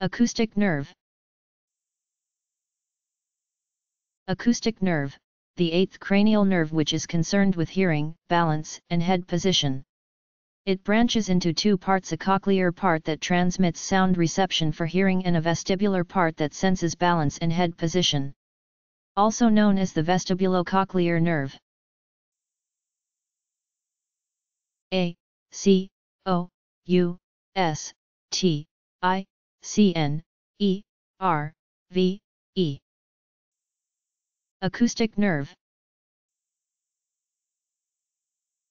Acoustic nerve Acoustic nerve, the eighth cranial nerve which is concerned with hearing, balance, and head position. It branches into two parts a cochlear part that transmits sound reception for hearing and a vestibular part that senses balance and head position. Also known as the vestibulocochlear nerve. A C O U S T I C N E R V E. Acoustic nerve